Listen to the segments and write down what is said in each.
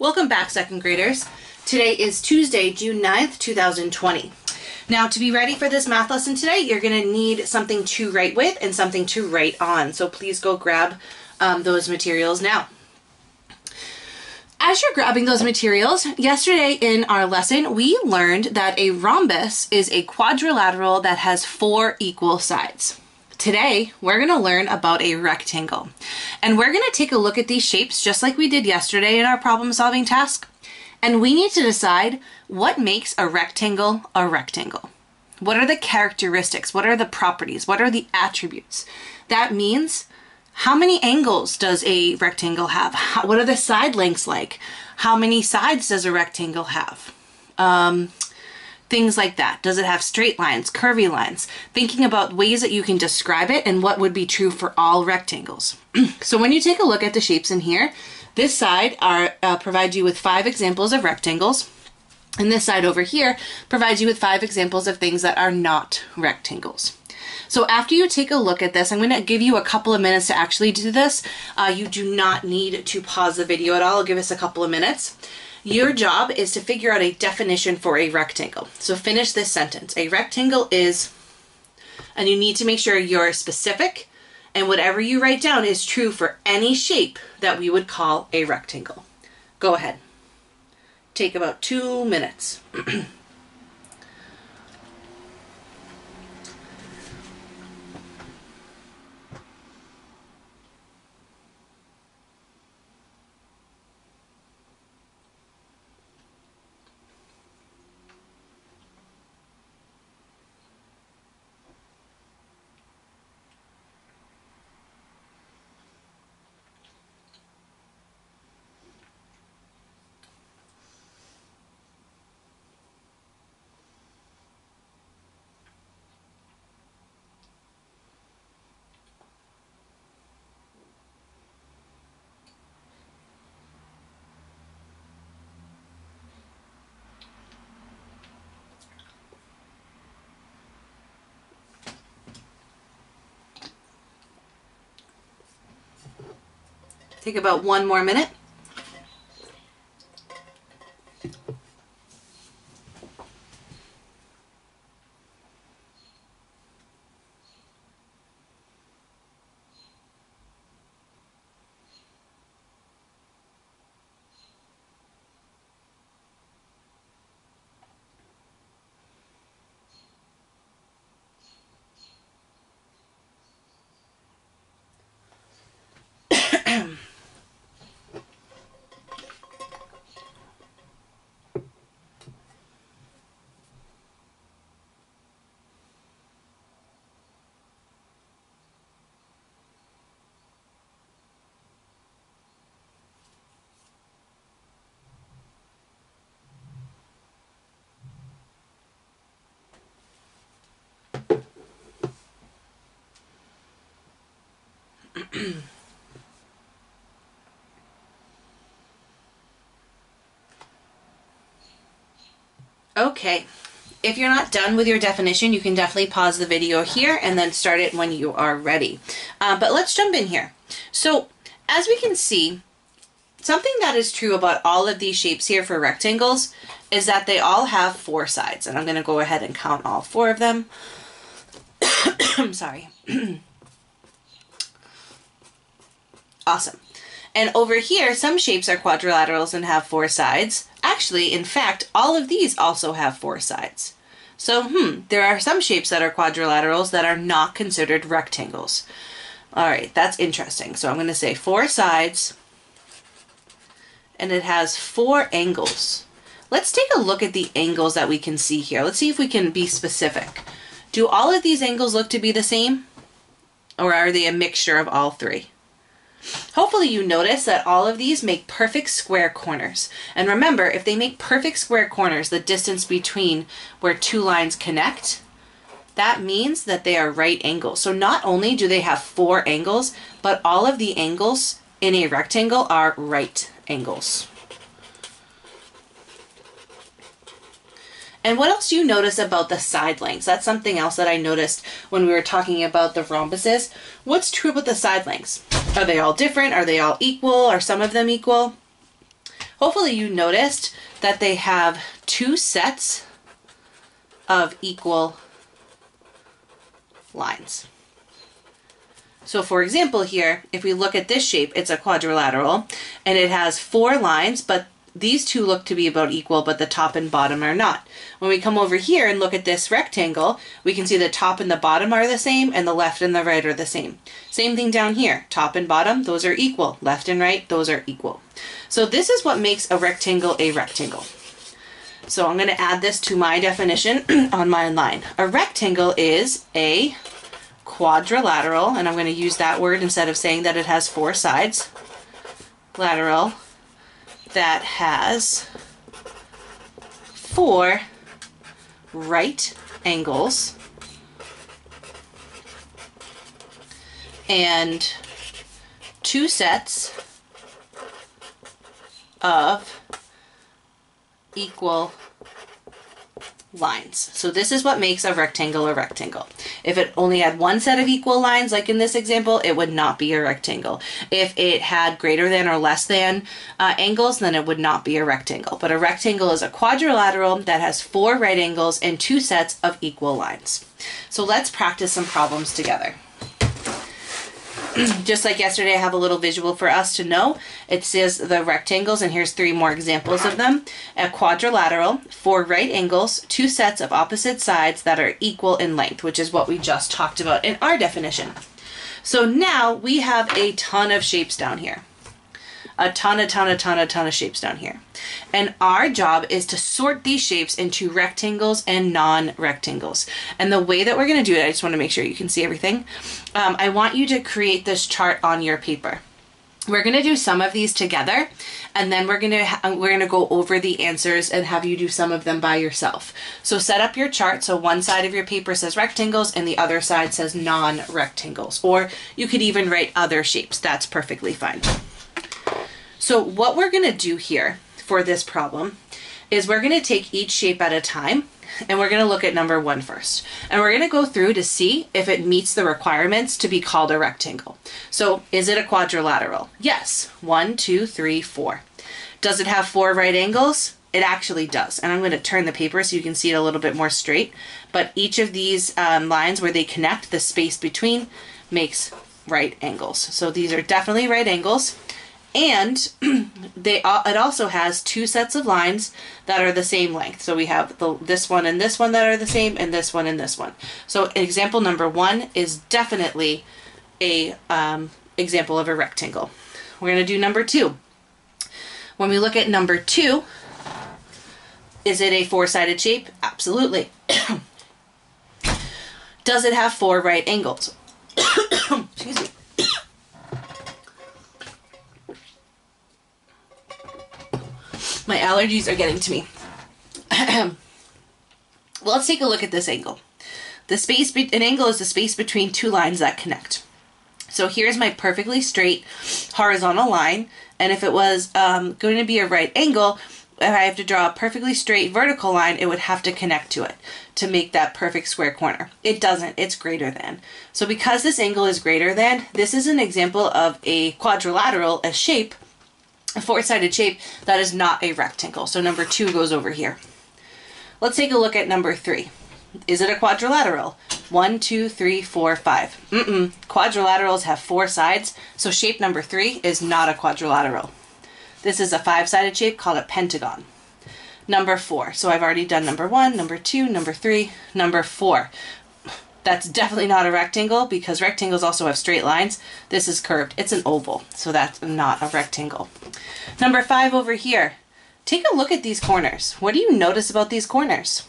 Welcome back, second graders. Today is Tuesday, June 9th, 2020. Now, to be ready for this math lesson today, you're going to need something to write with and something to write on. So please go grab um, those materials now. As you're grabbing those materials, yesterday in our lesson, we learned that a rhombus is a quadrilateral that has four equal sides. Today, we're going to learn about a rectangle. And we're going to take a look at these shapes just like we did yesterday in our problem solving task. And we need to decide what makes a rectangle a rectangle. What are the characteristics? What are the properties? What are the attributes? That means how many angles does a rectangle have? How, what are the side lengths like? How many sides does a rectangle have? Um, things like that. Does it have straight lines, curvy lines? Thinking about ways that you can describe it and what would be true for all rectangles. so when you take a look at the shapes in here, this side are, uh, provides you with five examples of rectangles. And this side over here provides you with five examples of things that are not rectangles. So after you take a look at this, I'm going to give you a couple of minutes to actually do this. Uh, you do not need to pause the video at all. I'll give us a couple of minutes. Your job is to figure out a definition for a rectangle. So finish this sentence. A rectangle is, and you need to make sure you're specific and whatever you write down is true for any shape that we would call a rectangle. Go ahead. Take about two minutes. Take about one more minute. okay. If you're not done with your definition, you can definitely pause the video here and then start it when you are ready. Uh, but let's jump in here. So as we can see, something that is true about all of these shapes here for rectangles is that they all have four sides. And I'm going to go ahead and count all four of them. I'm sorry. Awesome. And over here, some shapes are quadrilaterals and have four sides. Actually, in fact, all of these also have four sides. So, hmm, there are some shapes that are quadrilaterals that are not considered rectangles. All right, that's interesting. So I'm going to say four sides, and it has four angles. Let's take a look at the angles that we can see here. Let's see if we can be specific. Do all of these angles look to be the same? Or are they a mixture of all three? Hopefully you notice that all of these make perfect square corners. And remember, if they make perfect square corners, the distance between where two lines connect, that means that they are right angles. So not only do they have four angles, but all of the angles in a rectangle are right angles. And what else do you notice about the side lengths? That's something else that I noticed when we were talking about the rhombuses. What's true about the side lengths? Are they all different? Are they all equal? Are some of them equal? hopefully you noticed that they have two sets of equal lines. So for example here, if we look at this shape, it's a quadrilateral and it has four lines, but these two look to be about equal, but the top and bottom are not. When we come over here and look at this rectangle, we can see the top and the bottom are the same and the left and the right are the same. Same thing down here, top and bottom, those are equal. Left and right, those are equal. So this is what makes a rectangle a rectangle. So I'm gonna add this to my definition on my line. A rectangle is a quadrilateral, and I'm gonna use that word instead of saying that it has four sides. Lateral that has four right angles and two sets of equal lines. So this is what makes a rectangle a rectangle. If it only had one set of equal lines, like in this example, it would not be a rectangle. If it had greater than or less than uh, angles, then it would not be a rectangle. But a rectangle is a quadrilateral that has four right angles and two sets of equal lines. So let's practice some problems together. just like yesterday, I have a little visual for us to know. It says the rectangles, and here's three more examples of them. A quadrilateral, four right angles, two sets of opposite sides that are equal in length, which is what we just talked about in our definition. So now we have a ton of shapes down here a ton, a ton, a ton, a ton of shapes down here. And our job is to sort these shapes into rectangles and non-rectangles. And the way that we're gonna do it, I just wanna make sure you can see everything. Um, I want you to create this chart on your paper. We're gonna do some of these together and then we're gonna we're gonna go over the answers and have you do some of them by yourself. So set up your chart so one side of your paper says rectangles and the other side says non-rectangles or you could even write other shapes. That's perfectly fine. So what we're gonna do here for this problem is we're gonna take each shape at a time and we're gonna look at number one first. And we're gonna go through to see if it meets the requirements to be called a rectangle. So is it a quadrilateral? Yes, one, two, three, four. Does it have four right angles? It actually does. And I'm gonna turn the paper so you can see it a little bit more straight. But each of these um, lines where they connect, the space between makes right angles. So these are definitely right angles and they it also has two sets of lines that are the same length. So we have the, this one and this one that are the same, and this one and this one. So example number one is definitely a um, example of a rectangle. We're going to do number two. When we look at number two, is it a four-sided shape? Absolutely. Does it have four right angles? Excuse me. My allergies are getting to me. well, let's take a look at this angle. The space, an angle is the space between two lines that connect. So here's my perfectly straight horizontal line. And if it was um, going to be a right angle, if I have to draw a perfectly straight vertical line, it would have to connect to it to make that perfect square corner. It doesn't, it's greater than. So because this angle is greater than, this is an example of a quadrilateral, a shape, a four-sided shape that is not a rectangle. So number two goes over here. Let's take a look at number three. Is it a quadrilateral? One, two, three, four, five. Mm-mm. Quadrilaterals have four sides, so shape number three is not a quadrilateral. This is a five-sided shape called a pentagon. Number four. So I've already done number one, number two, number three, number four. That's definitely not a rectangle because rectangles also have straight lines. This is curved. It's an oval, so that's not a rectangle. Number five over here. Take a look at these corners. What do you notice about these corners?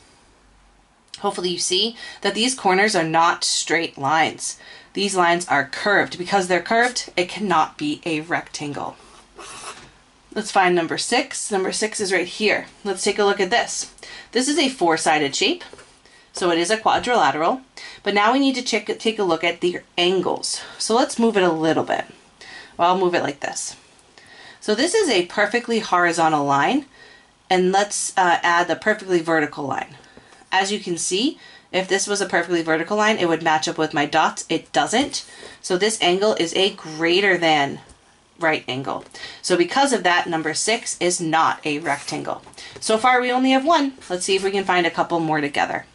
Hopefully you see that these corners are not straight lines. These lines are curved. Because they're curved, it cannot be a rectangle. Let's find number six. Number six is right here. Let's take a look at this. This is a four-sided shape. So it is a quadrilateral, but now we need to check, take a look at the angles. So let's move it a little bit. Well, I'll move it like this. So this is a perfectly horizontal line, and let's uh, add the perfectly vertical line. As you can see, if this was a perfectly vertical line, it would match up with my dots. It doesn't. So this angle is a greater than right angle. So because of that, number six is not a rectangle. So far we only have one. Let's see if we can find a couple more together.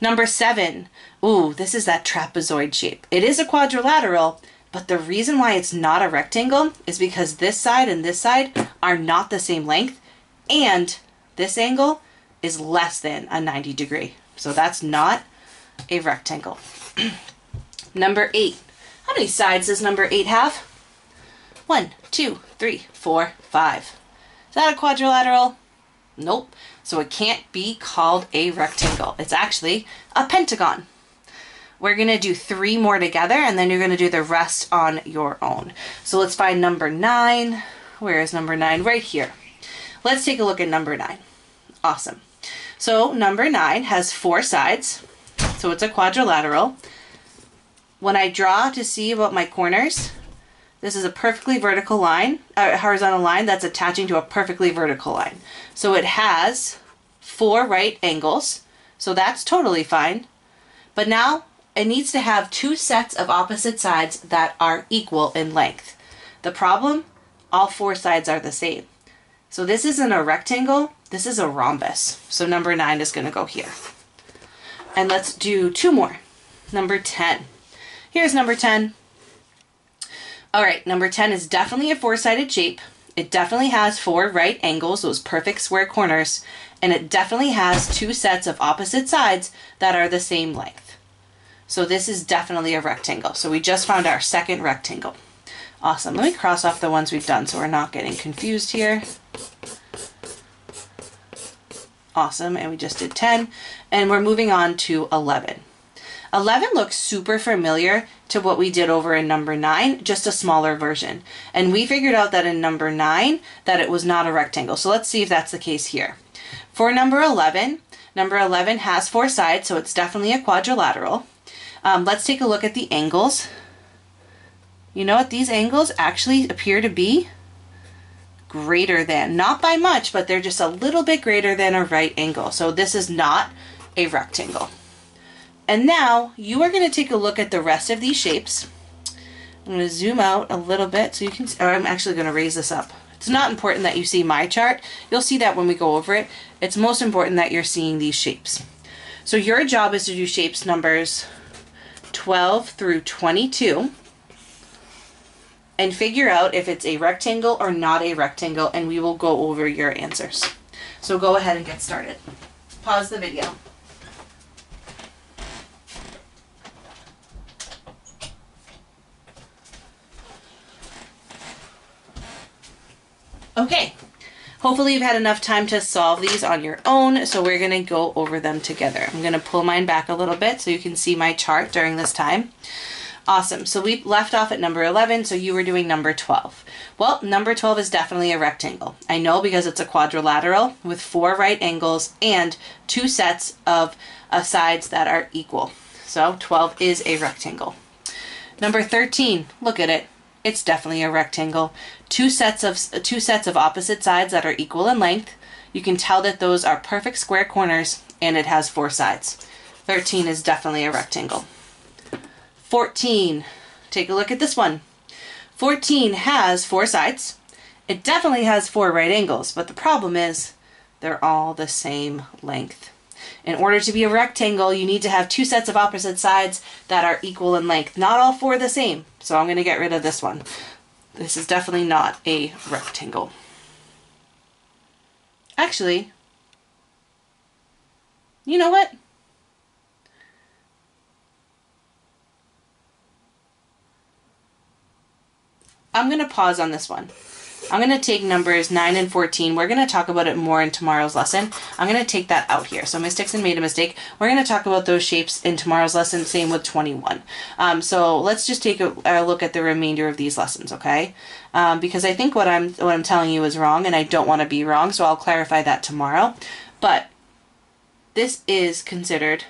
Number seven. Ooh, this is that trapezoid shape. It is a quadrilateral, but the reason why it's not a rectangle is because this side and this side are not the same length and this angle is less than a 90 degree. So that's not a rectangle. number eight. How many sides does number eight have? One, two, three, four, five. Is that a quadrilateral? Nope. So it can't be called a rectangle. It's actually a pentagon. We're going to do three more together and then you're going to do the rest on your own. So let's find number nine. Where is number nine? Right here. Let's take a look at number nine. Awesome. So number nine has four sides. So it's a quadrilateral. When I draw to see about my corners, this is a perfectly vertical line, a horizontal line that's attaching to a perfectly vertical line. So it has four right angles. So that's totally fine. But now it needs to have two sets of opposite sides that are equal in length. The problem, all four sides are the same. So this isn't a rectangle, this is a rhombus. So number nine is gonna go here. And let's do two more. Number 10. Here's number 10. All right, number 10 is definitely a four-sided shape. It definitely has four right angles, those perfect square corners, and it definitely has two sets of opposite sides that are the same length. So this is definitely a rectangle. So we just found our second rectangle. Awesome. Let me cross off the ones we've done so we're not getting confused here. Awesome. And we just did 10. And we're moving on to 11. 11 looks super familiar to what we did over in number 9, just a smaller version. And we figured out that in number 9 that it was not a rectangle. So let's see if that's the case here. For number 11, number 11 has four sides, so it's definitely a quadrilateral. Um, let's take a look at the angles. You know what? These angles actually appear to be greater than. Not by much, but they're just a little bit greater than a right angle. So this is not a rectangle. And now you are going to take a look at the rest of these shapes. I'm going to zoom out a little bit so you can, or I'm actually going to raise this up. It's not important that you see my chart. You'll see that when we go over it. It's most important that you're seeing these shapes. So your job is to do shapes numbers 12 through 22 and figure out if it's a rectangle or not a rectangle and we will go over your answers. So go ahead and get started. Pause the video. Okay, Hopefully you've had enough time to solve these on your own, so we're to go over them together. I'm to pull mine back a little bit so you can see my chart during this time. Awesome. So we left off at number 11, so you were doing number 12. Well, number 12 is definitely a rectangle. I know because it's a quadrilateral with four right angles and two sets of uh, sides that are equal. So 12 is a rectangle. Number 13, look at it. It's definitely a rectangle. Two sets of two sets of opposite sides that are equal in length. You can tell that those are perfect square corners and it has four sides. 13 is definitely a rectangle. 14. Take a look at this one. 14 has four sides. It definitely has four right angles, but the problem is they're all the same length. In order to be a rectangle, you need to have two sets of opposite sides that are equal in length. Not all four the same. So I'm going to get rid of this one. This is definitely not a rectangle. Actually, you know what? I'm going to pause on this one. I'm going to take numbers 9 and 14. We're going to talk about it more in tomorrow's lesson. I'm going to take that out here. So Miss Dixon made a mistake. We're going to talk about those shapes in tomorrow's lesson, same with 21. Um, so let's just take a, a, look at the remainder of these lessons, okay? Um, because I think what I'm, what I'm telling you is wrong and I don't want to be wrong, so I'll clarify that tomorrow. But this is considered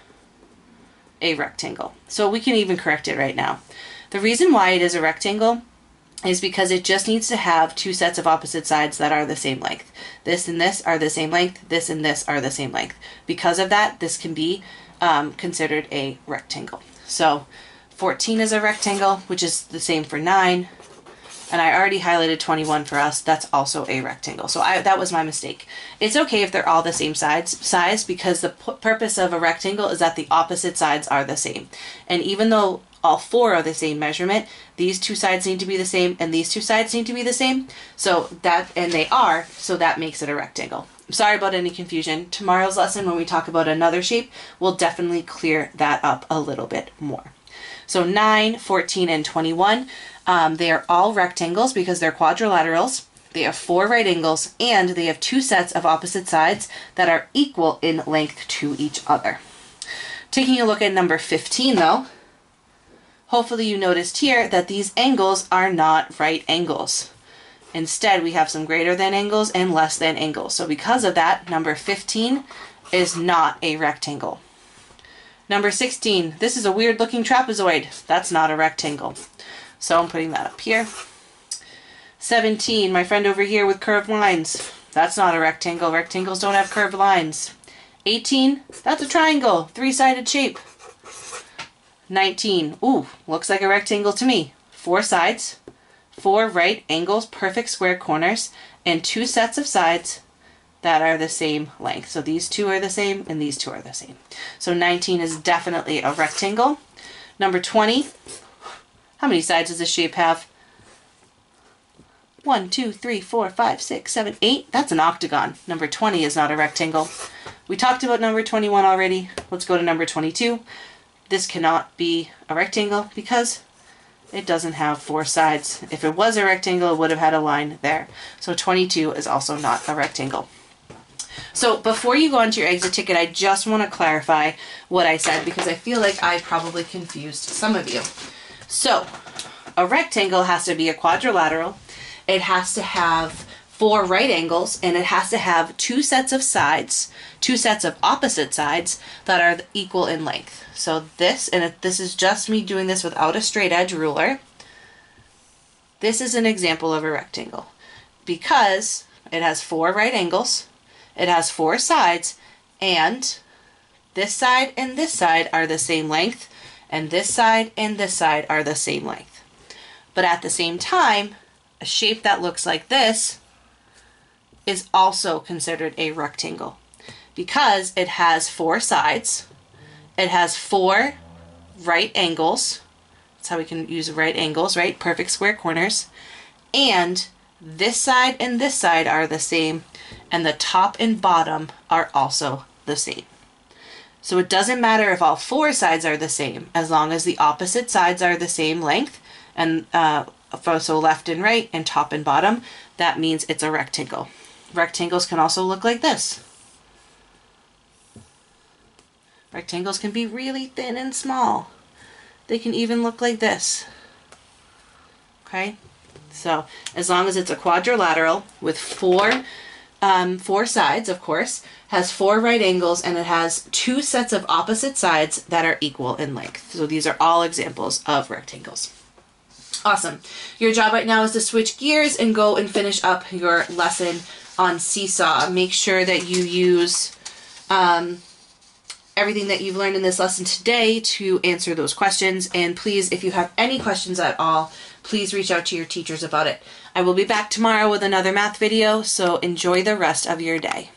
a rectangle. So we can even correct it right now. The reason why it is a rectangle is because it just needs to have two sets of opposite sides that are the same length. This and this are the same length, this and this are the same length. Because of that, this can be um, considered a rectangle. So 14 is a rectangle, which is the same for 9. and I already highlighted 21 for us. That's also a rectangle. So I, that was my mistake. It's okay if they're all the same sides, size because the purpose of a rectangle is that the opposite sides are the same. And even though all four are the same measurement, these two sides need to be the same and these two sides need to be the same. So that, and they are, so that makes it a rectangle. Sorry about any confusion. Tomorrow's lesson, when we talk about another shape, will definitely clear that up a little bit more. So 9, 14, and 21, um, they are all rectangles because they're quadrilaterals. They have four right angles and they have two sets of opposite sides that are equal in length to each other. Taking a look at number 15 though, hopefully you noticed here that these angles are not right angles. Instead, we have some greater than angles and less than angles. So because of that, number 15 is not a rectangle. Number 16, this is a weird looking trapezoid. That's not a rectangle. So I'm putting that up here. 17, my friend over here with curved lines. That's not a rectangle. Rectangles don't have curved lines. 18, that's a triangle, three-sided shape. 19, ooh, looks like a rectangle to me. Four sides, four right angles, perfect square corners, and two sets of sides that are the same length. So these two are the same and these two are the same. So 19 is definitely a rectangle. Number 20, how many sides does this shape have? One, two, three, four, five, six, seven, eight. That's an octagon. Number 20 is not a rectangle. We talked about number 21 already. Let's go to number 22. This cannot be a rectangle because it doesn't have four sides. If it was a rectangle, it would have had a line there. So 22 is also not a rectangle. So before you go onto your exit ticket, I just want to clarify what I said because I feel like I probably confused some of you. So a rectangle has to be a quadrilateral. It has to have four right angles and it has to have two sets of sides, two sets of opposite sides that are equal in length. So this, and this is just me doing this without a straight edge ruler, this is an example of a rectangle because it has four right angles it has four sides and this side and this side are the same length and this side and this side are the same length. But at the same time, a shape that looks like this is also considered a rectangle because it has four sides, it has four right angles, that's how we can use right angles, right? Perfect square corners, and this side and this side are the same and the top and bottom are also the same. So it doesn't matter if all four sides are the same, as long as the opposite sides are the same length, and uh, so left and right and top and bottom, that means it's a rectangle. Rectangles can also look like this. Rectangles can be really thin and small. They can even look like this. Okay, so as long as it's a quadrilateral with four um, four sides, of course, has four right angles, and it has two sets of opposite sides that are equal in length. So these are all examples of rectangles. Awesome. Your job right now is to switch gears and go and finish up your lesson on Seesaw. Make sure that you use um, everything that you've learned in this lesson today to answer those questions. And please, if you have any questions at all, please reach out to your teachers about it. I will be back tomorrow with another math video, so enjoy the rest of your day.